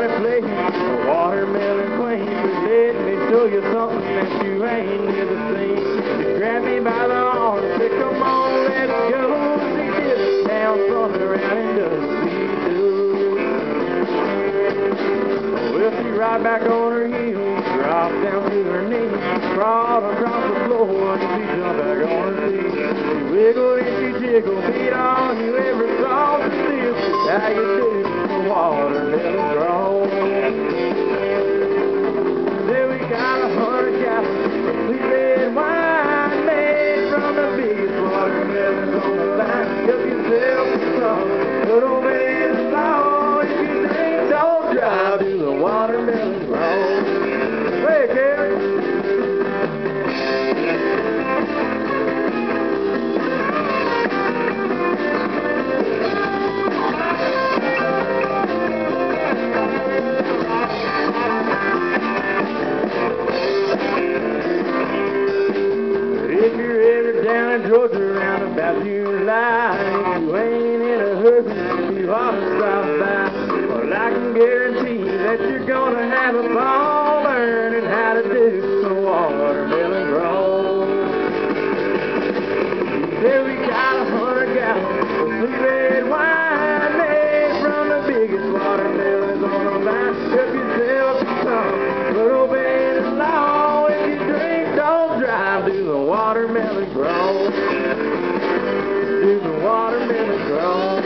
started playing the Watermelon Queen. Let me show you something that you ain't never seen. She grabbed me by the arm and said, come on, let's go. She did down from around in Dusty Well, she right back on her heels, dropped down to her knees, crawled across the floor, and she jumped back on her feet. She wiggled and she jiggled, beat all you ever saw. She still how you Georgia about July, you ain't in a hurry, you ought to stop by. Well, I can guarantee that you're gonna have a ball watermelon grow? Do the watermelon grow?